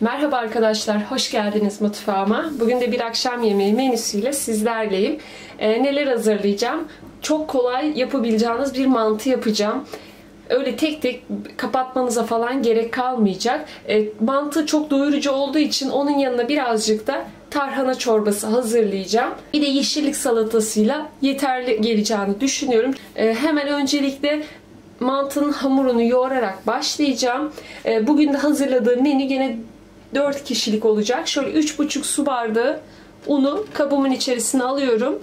Merhaba arkadaşlar, hoş geldiniz mutfağıma. Bugün de bir akşam yemeği menüsüyle sizlerleyim. Ee, neler hazırlayacağım? Çok kolay yapabileceğiniz bir mantı yapacağım. Öyle tek tek kapatmanıza falan gerek kalmayacak. E, mantı çok doyurucu olduğu için onun yanına birazcık da tarhana çorbası hazırlayacağım. Bir de yeşillik salatasıyla yeterli geleceğini düşünüyorum. E, hemen öncelikle mantının hamurunu yoğurarak başlayacağım. E, bugün de hazırladığım menü gene 4 kişilik olacak. Şöyle 3,5 su bardağı unu kabımın içerisine alıyorum.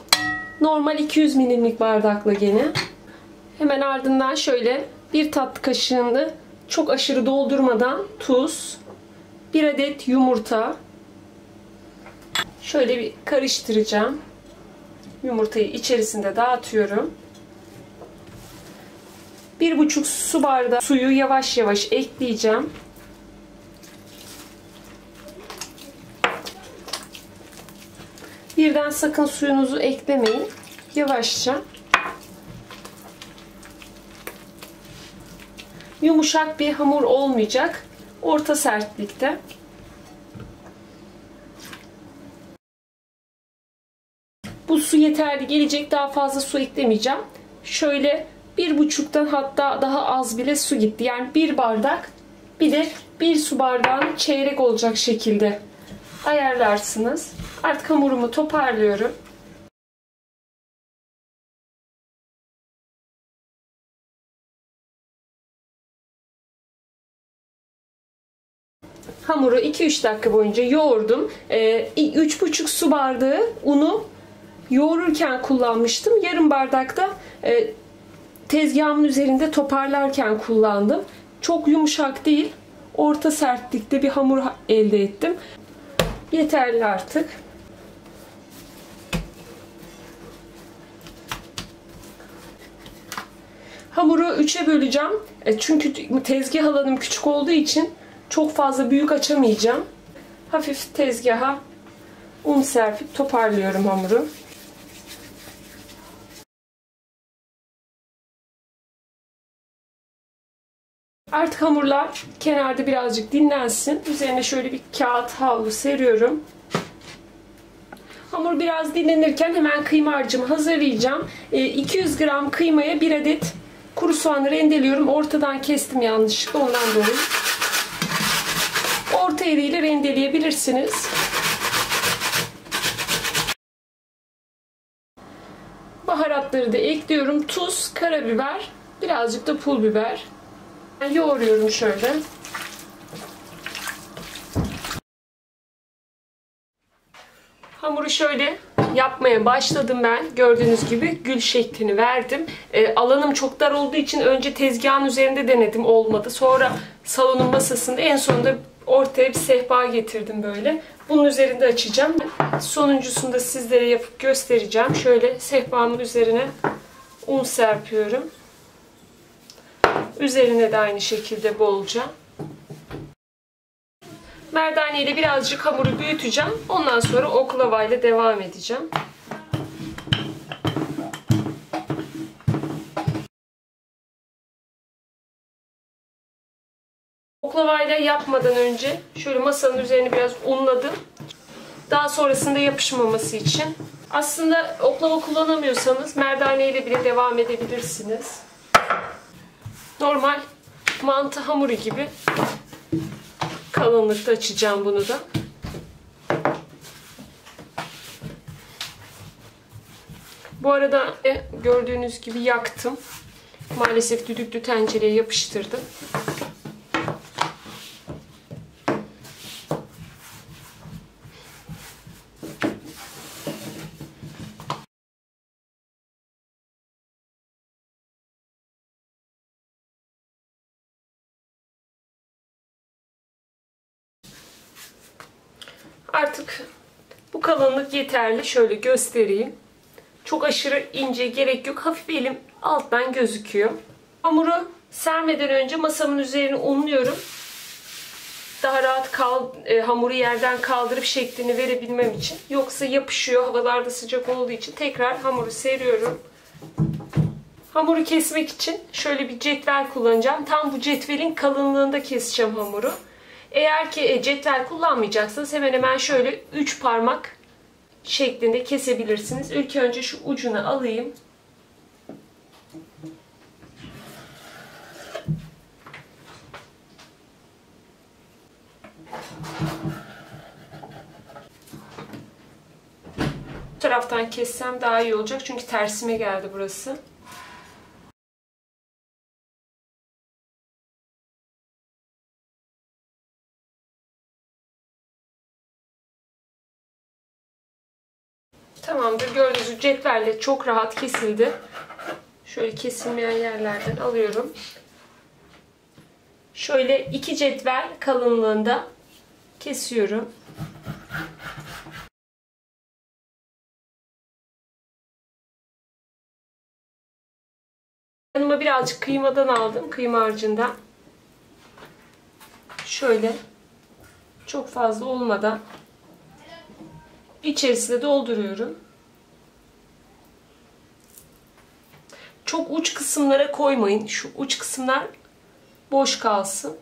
Normal 200 milimlik bardakla gene. Hemen ardından şöyle bir tatlı kaşığını çok aşırı doldurmadan tuz, bir adet yumurta. Şöyle bir karıştıracağım. Yumurtayı içerisinde dağıtıyorum. Bir buçuk su bardağı suyu yavaş yavaş ekleyeceğim. Birden sakın suyunuzu eklemeyin. Yavaşça. Yumuşak bir hamur olmayacak. Orta sertlikte. Bu su yeterli gelecek. Daha fazla su eklemeyeceğim. Şöyle bir buçuktan hatta daha az bile su gitti. Yani bir bardak bir de bir su bardağın çeyrek olacak şekilde ayarlarsınız. Artık hamurumu toparlıyorum. Hamuru 2-3 dakika boyunca yoğurdum. Ee, 3,5 su bardağı unu yoğururken kullanmıştım. Yarım bardak da e, tezgahımın üzerinde toparlarken kullandım. Çok yumuşak değil, orta sertlikte bir hamur elde ettim. Yeterli artık. Hamuru üçe böleceğim. E, çünkü tezgah alanım küçük olduğu için çok fazla büyük açamayacağım. Hafif tezgaha un serpip toparlıyorum hamuru. Artık hamurlar kenarda birazcık dinlensin. Üzerine şöyle bir kağıt havlu seriyorum. Hamur biraz dinlenirken hemen kıyma harcımı hazırlayacağım. 200 e, gram kıymaya 1 adet kuru soğanı rendeliyorum. Ortadan kestim yanlışlıkla ondan dolayı. Orta eliyle rendeleyebilirsiniz. Baharatları da ekliyorum. Tuz, karabiber, birazcık da pul biber. Yoğuruyorum şöyle. Hamuru şöyle yapmaya başladım ben. Gördüğünüz gibi gül şeklini verdim. E, alanım çok dar olduğu için önce tezgahın üzerinde denedim olmadı. Sonra salonun masasında en sonunda ortaya bir sehpa getirdim böyle. Bunun üzerinde açacağım. Sonuncusunu da sizlere yapıp göstereceğim. Şöyle sehpamın üzerine un serpiyorum. Üzerine de aynı şekilde bolca. Merdane ile birazcık hamuru büyüteceğim. Ondan sonra oklava ile devam edeceğim. Oklavayla yapmadan önce şöyle masanın üzerine biraz unladım. Daha sonrasında yapışmaması için. Aslında oklava kullanamıyorsanız merdane ile bile devam edebilirsiniz. Normal mantı hamuru gibi kalınlıkta açacağım bunu da. Bu arada e, gördüğünüz gibi yaktım. Maalesef düdüklü tencereye yapıştırdım. Artık bu kalınlık yeterli. Şöyle göstereyim. Çok aşırı ince gerek yok. Hafif elim alttan gözüküyor. Hamuru sermeden önce masamın üzerine unluyorum. Daha rahat kal, e, hamuru yerden kaldırıp şeklini verebilmem için. Yoksa yapışıyor. Havalarda sıcak olduğu için tekrar hamuru seriyorum. Hamuru kesmek için şöyle bir cetvel kullanacağım. Tam bu cetvelin kalınlığında keseceğim hamuru. Eğer ki e, cetvel kullanmayacaksanız hemen hemen şöyle 3 parmak şeklinde kesebilirsiniz. İlk önce şu ucunu alayım. Bu taraftan kessem daha iyi olacak çünkü tersime geldi burası. Gördüğünüz cetvelle çok rahat kesildi. Şöyle kesilmeyen yerlerden alıyorum. Şöyle iki cetvel kalınlığında kesiyorum. Yanıma birazcık kıymadan aldım. Kıyma harcından. Şöyle çok fazla olmadan içerisine dolduruyorum. Çok uç kısımlara koymayın. Şu uç kısımlar boş kalsın.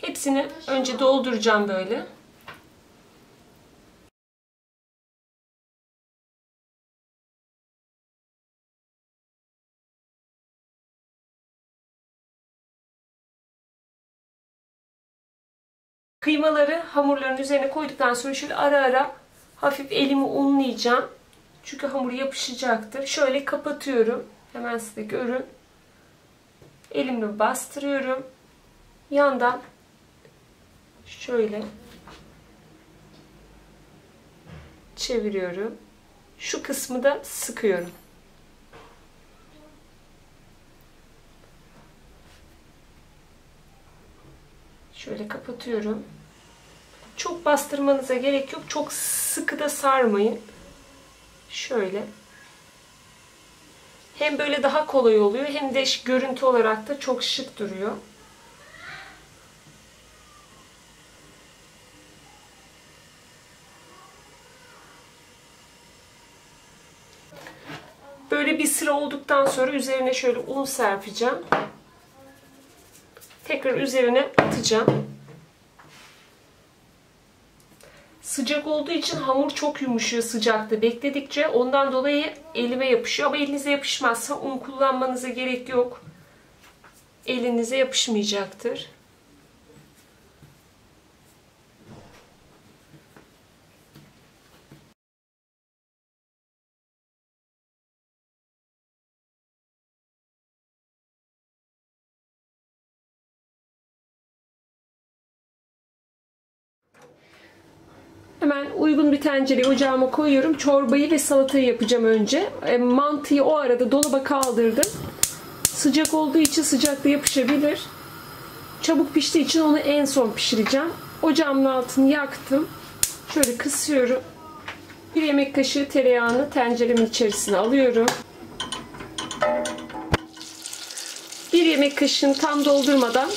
Hepsini önce dolduracağım böyle. Kıymaları hamurların üzerine koyduktan sonra şöyle ara ara hafif elimi unlayacağım. Çünkü hamur yapışacaktır. Şöyle kapatıyorum. Hemen size görün. Elimle bastırıyorum. Yandan şöyle çeviriyorum. Şu kısmı da sıkıyorum. Şöyle kapatıyorum. Çok bastırmanıza gerek yok. Çok sıkı da sarmayın. Şöyle. Hem böyle daha kolay oluyor hem de görüntü olarak da çok şık duruyor. Böyle bir sıra olduktan sonra üzerine şöyle un serpeceğim. Tekrar üzerine atacağım. Sıcak olduğu için hamur çok yumuşuyor sıcakta bekledikçe. Ondan dolayı elime yapışıyor. Ama elinize yapışmazsa un kullanmanıza gerek yok. Elinize yapışmayacaktır. Hemen uygun bir tencereye ocağıma koyuyorum. Çorbayı ve salatayı yapacağım önce. E, mantıyı o arada dolaba kaldırdım. Sıcak olduğu için sıcakta yapışabilir. Çabuk piştiği için onu en son pişireceğim. Ocağımın altını yaktım. Şöyle kısıyorum. Bir yemek kaşığı tereyağını tenceremin içerisine alıyorum. Bir yemek kaşığını tam doldurmadan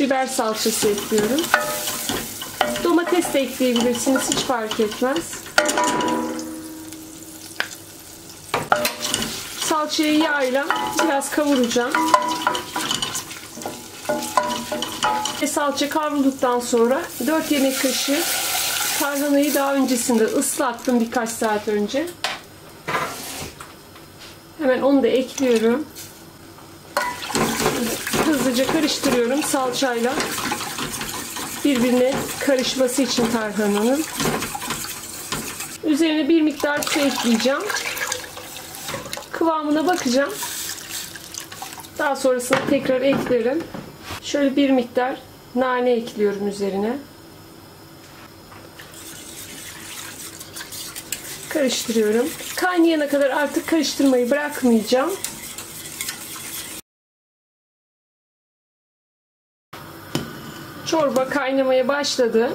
biber salçası ekliyorum. Domates de ekleyebilirsiniz. Hiç fark etmez. Salçayı yağıyla biraz kavuracağım. Ve salça kavrulduktan sonra 4 yemek kaşığı tarhanayı daha öncesinde ıslattım birkaç saat önce. Hemen onu da ekliyorum. Hızlıca karıştırıyorum salçayla birbirine karışması için tarhananın. Üzerine bir miktar su ekleyeceğim. Kıvamına bakacağım. Daha sonrasında tekrar eklerim. Şöyle bir miktar nane ekliyorum üzerine. Karıştırıyorum. Kaynayana kadar artık karıştırmayı bırakmayacağım. Çorba kaynamaya başladı.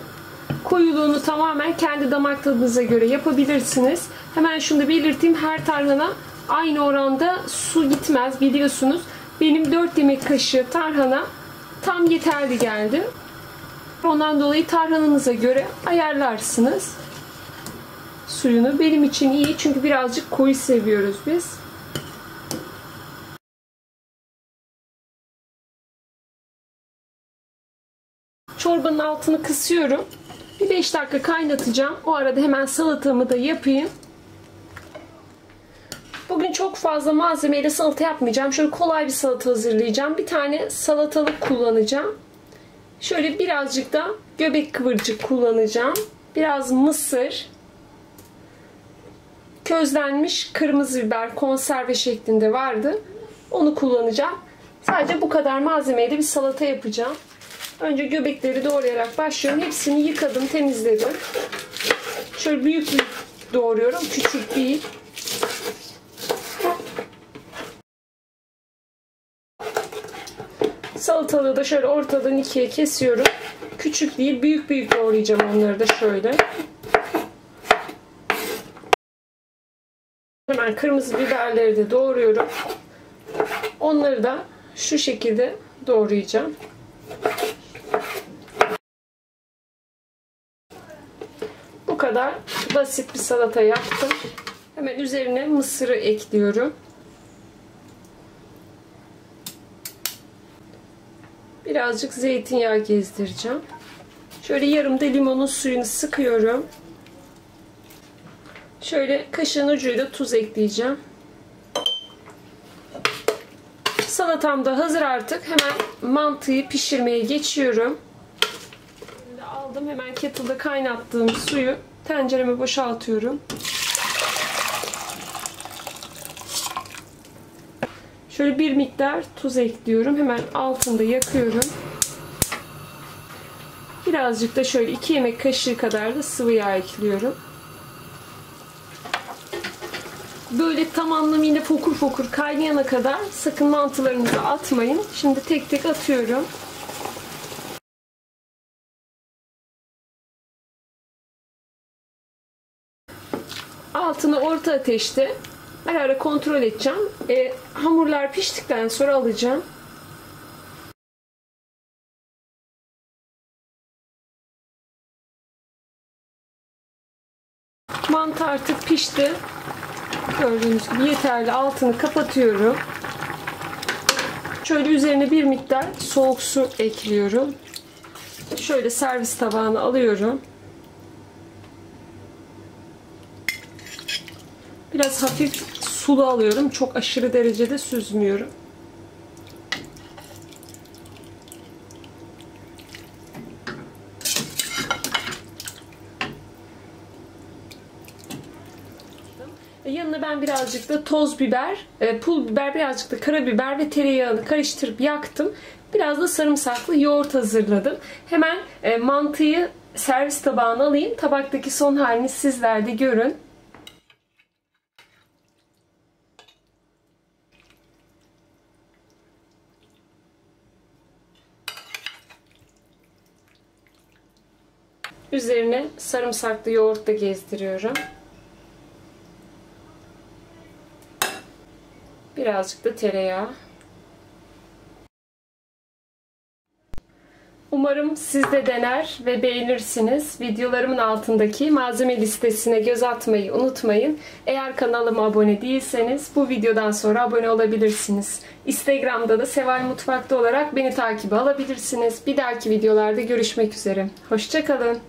Koyuluğunu tamamen kendi damak tadınıza göre yapabilirsiniz. Hemen şunu da belirteyim. Her tarhana aynı oranda su gitmez biliyorsunuz. Benim 4 yemek kaşığı tarhana tam yeterli geldi. Ondan dolayı tarhananıza göre ayarlarsınız. Suyunu benim için iyi çünkü birazcık koyu seviyoruz biz. Altını kısıyorum. Bir 5 dakika kaynatacağım. O arada hemen salatamı da yapayım. Bugün çok fazla malzemeyle salata yapmayacağım. Şöyle kolay bir salata hazırlayacağım. Bir tane salatalık kullanacağım. Şöyle birazcık da göbek kıvırcık kullanacağım. Biraz mısır. Közlenmiş kırmızı biber konserve şeklinde vardı. Onu kullanacağım. Sadece bu kadar malzemeyle bir salata yapacağım. Önce göbekleri doğrayarak başlıyorum. Hepsini yıkadım, temizledim. Şöyle büyük büyük doğruyorum. Küçük değil. Salatalığı da şöyle ortadan ikiye kesiyorum. Küçük değil, büyük büyük doğrayacağım onları da şöyle. Hemen kırmızı biberleri de doğruyorum. Onları da şu şekilde doğrayacağım. Kadar basit bir salata yaptım. Hemen üzerine mısırı ekliyorum. Birazcık zeytinyağı gezdireceğim. Şöyle yarım da limonun suyunu sıkıyorum. Şöyle kaşığın ucuyla tuz ekleyeceğim. Salatam da hazır artık. Hemen mantıyı pişirmeye geçiyorum. Şimdi aldım hemen kettle'da kaynattığım suyu tencereme boşaltıyorum. Şöyle bir miktar tuz ekliyorum. Hemen altında yakıyorum. Birazcık da şöyle 2 yemek kaşığı kadar da sıvı yağ ekliyorum. Böyle tam anlamıyla fokur fokur kaynayana kadar sakın mantılarınızı atmayın. Şimdi tek tek atıyorum. Altını orta ateşte ara ara kontrol edeceğim. E, hamurlar piştikten sonra alacağım. Mantı artık pişti. Gördüğünüz gibi yeterli. Altını kapatıyorum. Şöyle üzerine bir miktar soğuk su ekliyorum. Şöyle servis tabağına alıyorum. Biraz hafif sulu alıyorum. Çok aşırı derecede süzmüyorum. Yanına ben birazcık da toz biber, e, pul biber, birazcık da karabiber ve tereyağını karıştırıp yaktım. Biraz da sarımsaklı yoğurt hazırladım. Hemen e, mantıyı servis tabağına alayım. Tabaktaki son halini sizler de görün. Üzerine sarımsaklı yoğurt da gezdiriyorum. Birazcık da tereyağı. Umarım siz de dener ve beğenirsiniz. Videolarımın altındaki malzeme listesine göz atmayı unutmayın. Eğer kanalıma abone değilseniz bu videodan sonra abone olabilirsiniz. Instagram'da da Seval Mutfak'ta olarak beni takibe alabilirsiniz. Bir dahaki videolarda görüşmek üzere. Hoşçakalın.